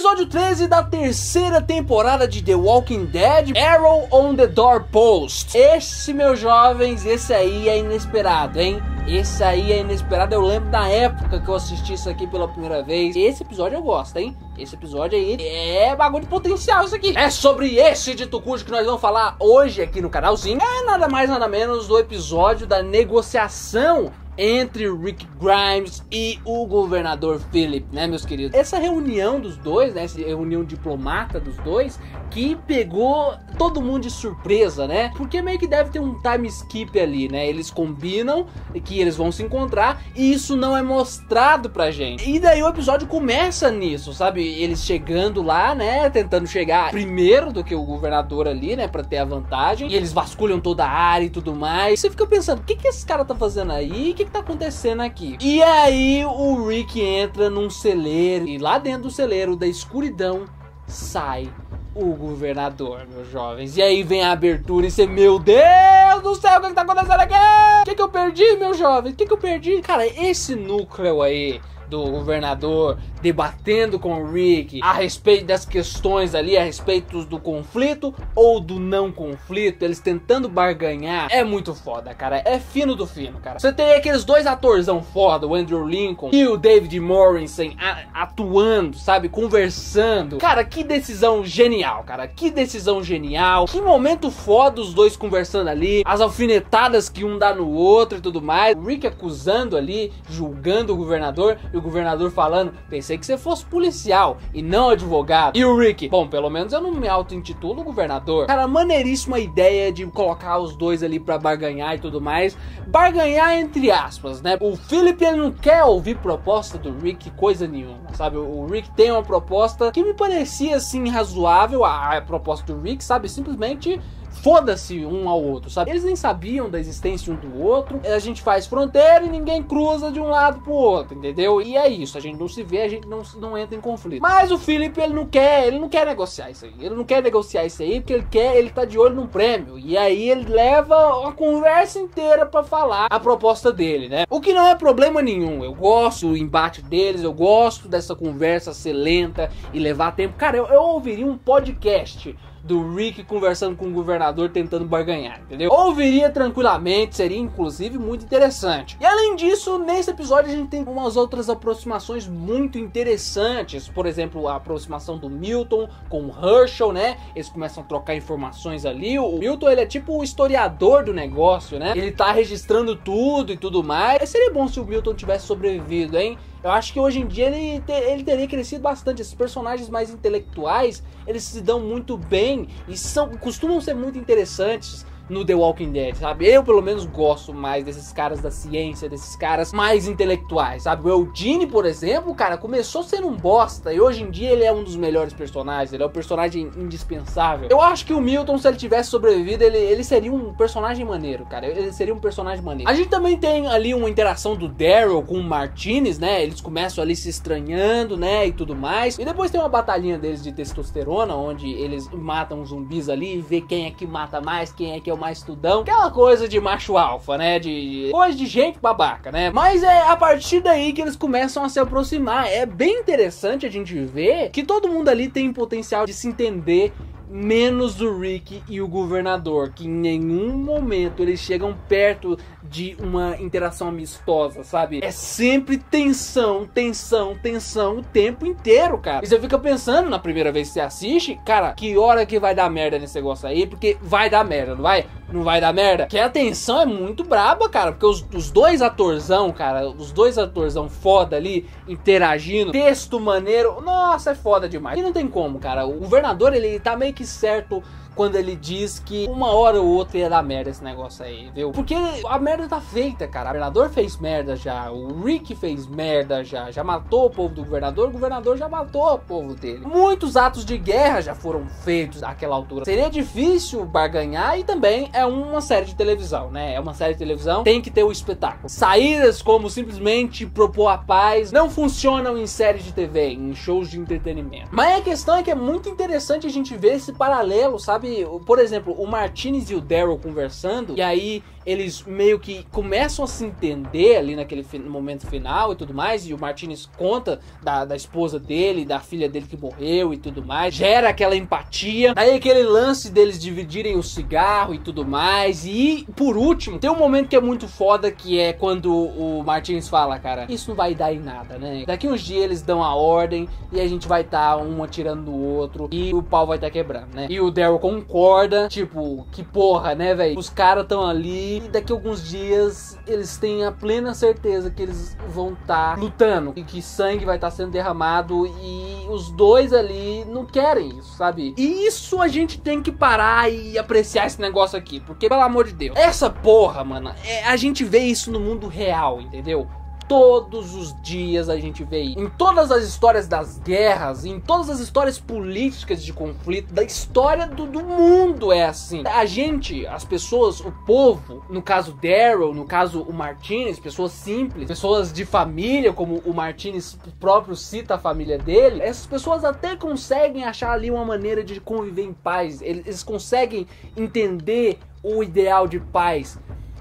Episódio 13 da terceira temporada de The Walking Dead, Arrow on the Doorpost. Esse, meus jovens, esse aí é inesperado, hein? Esse aí é inesperado. Eu lembro da época que eu assisti isso aqui pela primeira vez. Esse episódio eu gosto, hein? Esse episódio aí é bagulho de potencial isso aqui. É sobre esse de Tucujo que nós vamos falar hoje aqui no canalzinho. É nada mais nada menos do episódio da negociação entre Rick Grimes e o governador Philip, né, meus queridos? Essa reunião dos dois, né, essa reunião diplomata dos dois, que pegou todo mundo de surpresa, né? Porque meio que deve ter um time skip ali, né? Eles combinam que eles vão se encontrar e isso não é mostrado pra gente. E daí o episódio começa nisso, sabe? Eles chegando lá, né, tentando chegar primeiro do que o governador ali, né, para ter a vantagem. E eles vasculham toda a área e tudo mais. Você fica pensando, o que que esse cara tá fazendo aí? O que que tá acontecendo aqui? E aí o Rick entra num celeiro e lá dentro do celeiro da escuridão sai o governador, meus jovens. E aí vem a abertura e você, meu Deus do céu, o que, que tá acontecendo aqui? O que, que eu perdi, meus jovens? O que, que eu perdi? Cara, esse núcleo aí do governador debatendo com o Rick a respeito das questões ali, a respeito do conflito ou do não conflito, eles tentando barganhar, é muito foda, cara. É fino do fino, cara. Você tem aqueles dois atorzão foda, o Andrew Lincoln e o David Morrison atuando, sabe, conversando. Cara, que decisão genial, cara. Que decisão genial. Que momento foda os dois conversando ali, as alfinetadas que um dá no outro e tudo mais. O Rick acusando ali, julgando o governador e o governador falando: pensei que você fosse policial e não advogado. E o Rick, bom, pelo menos eu não me auto-intitulo governador. Cara, maneiríssima ideia de colocar os dois ali para barganhar e tudo mais. Barganhar entre aspas, né? O Philip ele não quer ouvir proposta do Rick, coisa nenhuma, sabe? O Rick tem uma proposta que me parecia assim razoável, a proposta do Rick, sabe? Simplesmente foda-se um ao outro, sabe? Eles nem sabiam da existência um do outro. A gente faz fronteira e ninguém cruza de um lado pro outro, entendeu? E é isso, a gente não se vê, a gente não, não entra em conflito. Mas o Felipe, ele não quer, ele não quer negociar isso aí. Ele não quer negociar isso aí porque ele quer, ele tá de olho num prêmio. E aí ele leva a conversa inteira para falar a proposta dele, né? O que não é problema nenhum. Eu gosto do embate deles, eu gosto dessa conversa ser lenta e levar tempo. Cara, eu, eu ouviria um podcast do Rick conversando com o governador tentando barganhar, entendeu? Ouviria tranquilamente, seria inclusive muito interessante. E além disso, nesse episódio a gente tem umas outras aproximações muito interessantes, por exemplo, a aproximação do Milton com o Herschel, né? Eles começam a trocar informações ali. O Milton, ele é tipo o historiador do negócio, né? Ele tá registrando tudo e tudo mais. Seria bom se o Milton tivesse sobrevivido, hein? Eu acho que hoje em dia ele, te, ele teria crescido bastante. Esses personagens mais intelectuais, eles se dão muito bem e são, costumam ser muito interessantes no The Walking Dead, sabe? Eu, pelo menos, gosto mais desses caras da ciência, desses caras mais intelectuais, sabe? O Eugene, por exemplo, cara, começou sendo um bosta e hoje em dia ele é um dos melhores personagens, ele é um personagem indispensável. Eu acho que o Milton, se ele tivesse sobrevivido, ele, ele seria um personagem maneiro, cara. Ele seria um personagem maneiro. A gente também tem ali uma interação do Daryl com o Martinez, né? Eles começam ali se estranhando, né? E tudo mais. E depois tem uma batalhinha deles de testosterona, onde eles matam zumbis ali e vê quem é que mata mais, quem é que é o mais tudão. Aquela coisa de macho alfa, né? De coisa de gente babaca, né? Mas é a partir daí que eles começam a se aproximar. É bem interessante a gente ver que todo mundo ali tem potencial de se entender menos o Rick e o governador, que em nenhum momento eles chegam perto de uma interação amistosa, sabe? É sempre tensão, tensão, tensão o tempo inteiro, cara. E você fica pensando na primeira vez que você assiste, cara, que hora que vai dar merda nesse negócio aí? Porque vai dar merda, não vai? Não vai dar merda? Que a tensão é muito braba, cara, porque os, os dois atorzão, cara, os dois atorzão foda ali, interagindo, texto maneiro, nossa, é foda demais. E não tem como, cara. O governador, ele tá meio que certo quando ele diz que uma hora ou outra ia dar merda esse negócio aí, viu? Porque a merda tá feita, cara. O governador fez merda já, o Rick fez merda já, já matou o povo do governador, o governador já matou o povo dele. Muitos atos de guerra já foram feitos naquela altura. Seria difícil barganhar e também é uma série de televisão, né? É uma série de televisão, tem que ter o espetáculo. Saídas como simplesmente propor a paz não funcionam em séries de TV, em shows de entretenimento. Mas a questão é que é muito interessante a gente ver esse paralelo, sabe? Por exemplo, o Martinez e o Daryl conversando, e aí eles meio que começam a se entender ali naquele momento final e tudo mais, e o Martinez conta da, da esposa dele, da filha dele que morreu e tudo mais, gera aquela empatia. Aí aquele lance deles dividirem o cigarro e tudo mais, e por último, tem um momento que é muito foda que é quando o Martinez fala, cara, isso não vai dar em nada, né? Daqui uns dias eles dão a ordem e a gente vai estar tá um atirando no outro e o pau vai estar tá quebrando, né? E o Daryl concorda, tipo, que porra, né, velho? Os caras estão ali e daqui a alguns dias eles têm a plena certeza que eles vão estar tá lutando e que sangue vai estar tá sendo derramado e os dois ali não querem isso, sabe? E isso a gente tem que parar e apreciar esse negócio aqui, porque pelo amor de Deus, essa porra, mano, é, a gente vê isso no mundo real, entendeu? Todos os dias a gente vê isso. Em todas as histórias das guerras, em todas as histórias políticas de conflito, da história do, do mundo é assim. A gente, as pessoas, o povo, no caso Daryl, no caso o Martinez, pessoas simples, pessoas de família, como o Martinez próprio cita a família dele, essas pessoas até conseguem achar ali uma maneira de conviver em paz. Eles, eles conseguem entender o ideal de paz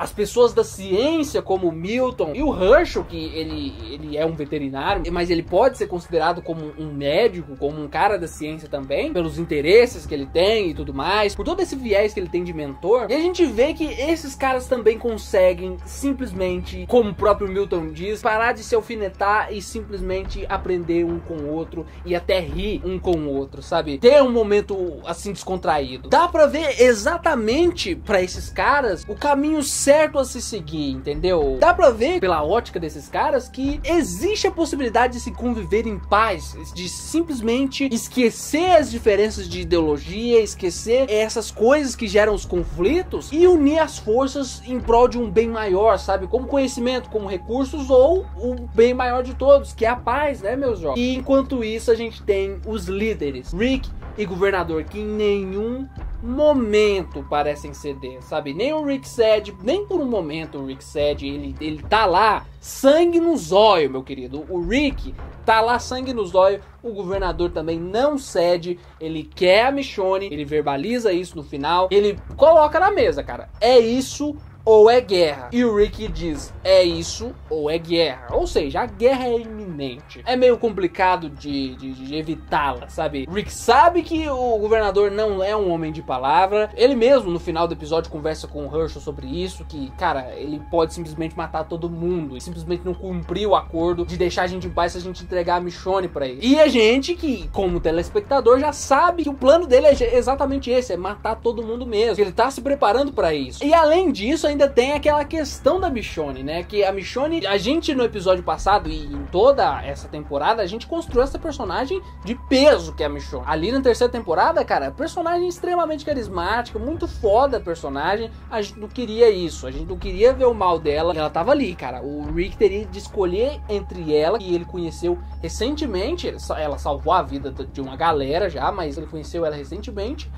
as pessoas da ciência, como Milton e o Herschel, que ele, ele é um veterinário, mas ele pode ser considerado como um médico, como um cara da ciência também, pelos interesses que ele tem e tudo mais, por todo esse viés que ele tem de mentor. E a gente vê que esses caras também conseguem simplesmente, como o próprio Milton diz, parar de se alfinetar e simplesmente aprender um com o outro e até rir um com o outro, sabe? Ter um momento assim descontraído. Dá para ver exatamente para esses caras o caminho certo certo a se seguir, entendeu? Dá pra ver pela ótica desses caras que existe a possibilidade de se conviver em paz, de simplesmente esquecer as diferenças de ideologia, esquecer essas coisas que geram os conflitos e unir as forças em prol de um bem maior, sabe? Como conhecimento, como recursos ou o bem maior de todos, que é a paz, né, meus jovens? E enquanto isso, a gente tem os líderes, Rick e governador, que em nenhum momento parecem ceder, sabe? Nem o Rick Sed, nem por um momento o Rick Sed, ele, ele tá lá sangue no zóio, meu querido. O Rick tá lá sangue no zóio, o governador também não cede, ele quer a Michonne, ele verbaliza isso no final, ele coloca na mesa, cara. É isso ou é guerra. E o Rick diz: é isso ou é guerra. Ou seja, a guerra é iminente. É meio complicado de, de, de evitá-la, sabe? Rick sabe que o governador não é um homem de palavra. Ele mesmo, no final do episódio, conversa com o Herschel sobre isso: que, cara, ele pode simplesmente matar todo mundo e simplesmente não cumprir o acordo de deixar a gente em paz se a gente entregar a Michonne pra ele. E a gente, que, como telespectador, já sabe que o plano dele é exatamente esse: é matar todo mundo mesmo. Ele tá se preparando para isso. E além disso, ainda tem aquela questão da Michonne, né? Que a Michonne, a gente no episódio passado e em toda essa temporada, a gente construiu essa personagem de peso que é a Michonne. Ali na terceira temporada, cara, personagem extremamente carismática, muito foda a personagem. A gente não queria isso, a gente não queria ver o mal dela. Ela tava ali, cara. O Rick teria de escolher entre ela, que ele conheceu recentemente, ela salvou a vida de uma galera já, mas ele conheceu ela recentemente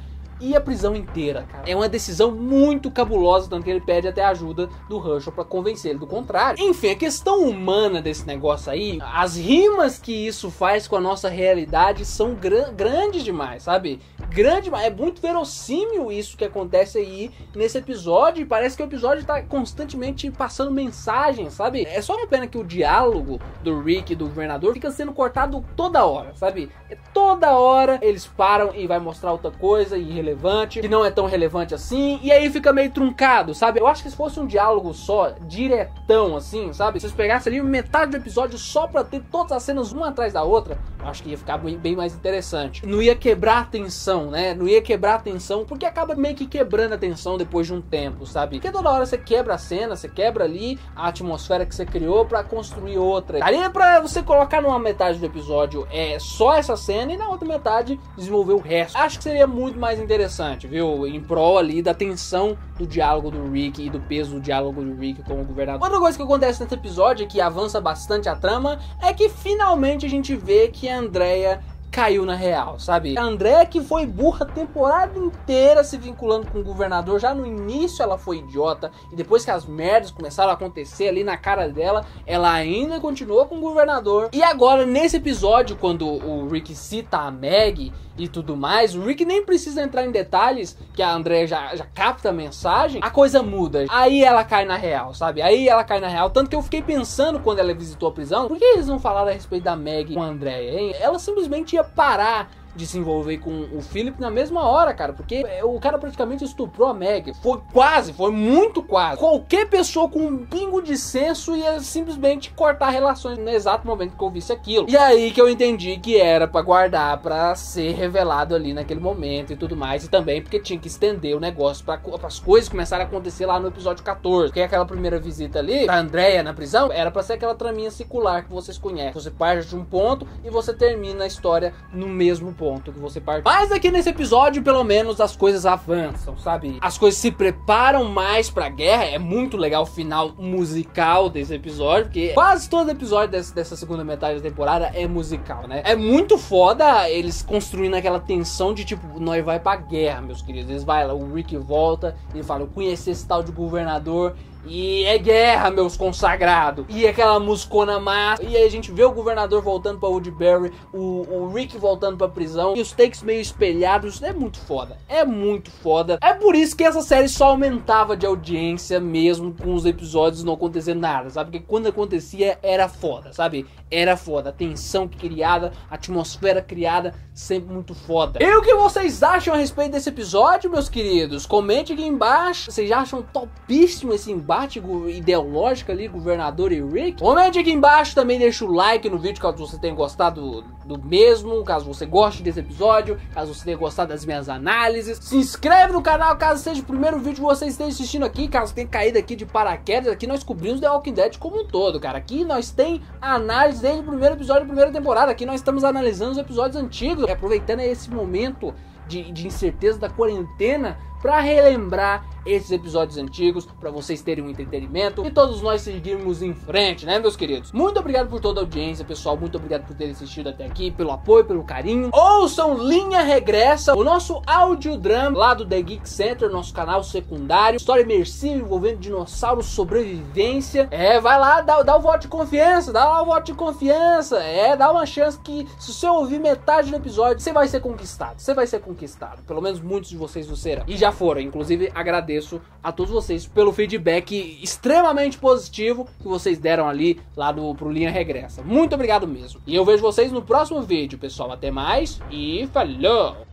e a prisão inteira, cara. É uma decisão muito cabulosa, tanto que ele pede até a ajuda do Herschel para convencer ele do contrário. Enfim, a questão humana desse negócio aí, as rimas que isso faz com a nossa realidade são gr grandes demais, sabe? Grande, é muito verossímil isso que acontece aí nesse episódio. Parece que o episódio tá constantemente passando mensagens, sabe? É só uma pena que o diálogo do Rick e do governador fica sendo cortado toda hora, sabe? É toda hora eles param e vai mostrar outra coisa e relevante, que não é tão relevante assim, e aí fica meio truncado, sabe? Eu acho que se fosse um diálogo só, diretão assim, sabe? Se vocês pegassem ali metade do episódio só pra ter todas as cenas uma atrás da outra, eu acho que ia ficar bem mais interessante. Não ia quebrar a tensão, né? Não ia quebrar a tensão, porque acaba meio que quebrando a tensão depois de um tempo, sabe? Porque toda hora você quebra a cena, você quebra ali a atmosfera que você criou para construir outra. É pra você colocar numa metade do episódio é só essa cena e na outra metade desenvolver o resto. Acho que seria muito mais interessante interessante, viu? Em prol ali da tensão do diálogo do Rick e do peso do diálogo do Rick com o governador. Outra coisa que acontece nesse episódio, que avança bastante a trama, é que finalmente a gente vê que a Andrea caiu na real, sabe? A André que foi burra a temporada inteira se vinculando com o governador, já no início ela foi idiota, e depois que as merdas começaram a acontecer ali na cara dela, ela ainda continuou com o governador. E agora, nesse episódio, quando o Rick cita a Meg e tudo mais, o Rick nem precisa entrar em detalhes, que a André já, já capta a mensagem, a coisa muda. Aí ela cai na real, sabe? Aí ela cai na real. Tanto que eu fiquei pensando quando ela visitou a prisão, por que eles não falaram a respeito da Meg com a Andrea, hein? Ela simplesmente ia parar de se envolver com o Philip na mesma hora, cara. Porque o cara praticamente estuprou a Meg. Foi quase, foi muito quase. Qualquer pessoa com um pingo de senso ia simplesmente cortar relações no exato momento que eu visse aquilo. E aí que eu entendi que era para guardar para ser revelado ali naquele momento e tudo mais. E também porque tinha que estender o negócio para as coisas começarem a acontecer lá no episódio 14. Porque aquela primeira visita ali da Andrea na prisão era para ser aquela traminha circular que vocês conhecem. Você parte de um ponto e você termina a história no mesmo ponto ponto que você parte. Mas aqui nesse episódio, pelo menos, as coisas avançam, sabe? As coisas se preparam mais pra guerra. É muito legal o final musical desse episódio, porque quase todo episódio desse, dessa segunda metade da temporada é musical, né? É muito foda eles construindo aquela tensão de tipo, nós vai pra guerra, meus queridos. Eles vai lá, o Rick volta, ele fala, eu conheci esse tal de governador e é guerra, meus consagrados. E aquela muscona massa. E aí a gente vê o governador voltando pra Woodbury, o, o Rick voltando pra prisão. E os takes meio espelhados. É muito foda. É muito foda. É por isso que essa série só aumentava de audiência mesmo com os episódios não acontecendo nada, sabe? Porque quando acontecia era foda, sabe? Era foda. A tensão criada, a atmosfera criada, sempre muito foda. E o que vocês acham a respeito desse episódio, meus queridos? Comente aqui embaixo. Vocês acham topíssimo esse embate? Parte ideológica ali, governador e Rick. Comente aqui embaixo, também deixa o like no vídeo caso você tenha gostado do mesmo, caso você goste desse episódio, caso você tenha gostado das minhas análises. Se inscreve no canal caso seja o primeiro vídeo que você esteja assistindo aqui, caso tenha caído aqui de paraquedas. Aqui nós cobrimos The Walking Dead como um todo, cara. Aqui nós tem análise desde o primeiro episódio da primeira temporada. Aqui nós estamos analisando os episódios antigos, aproveitando esse momento de, de incerteza da quarentena para relembrar esses episódios antigos, para vocês terem um entretenimento e todos nós seguirmos em frente, né, meus queridos? Muito obrigado por toda a audiência, pessoal. Muito obrigado por terem assistido até aqui, pelo apoio, pelo carinho. Ouçam Linha Regressa, o nosso audiodrama lá do The Geek Center, nosso canal secundário. História imersiva envolvendo dinossauros, sobrevivência. É, vai lá, dá, dá o voto de confiança, dá lá o voto de confiança. É, dá uma chance que se você ouvir metade do episódio, você vai ser conquistado. Você vai ser conquistado. Pelo menos muitos de vocês o serão. E já foram. Inclusive, agradeço a todos vocês pelo feedback extremamente positivo que vocês deram ali lá do, pro Linha Regressa. Muito obrigado mesmo. E eu vejo vocês no próximo vídeo, pessoal. Até mais e falou!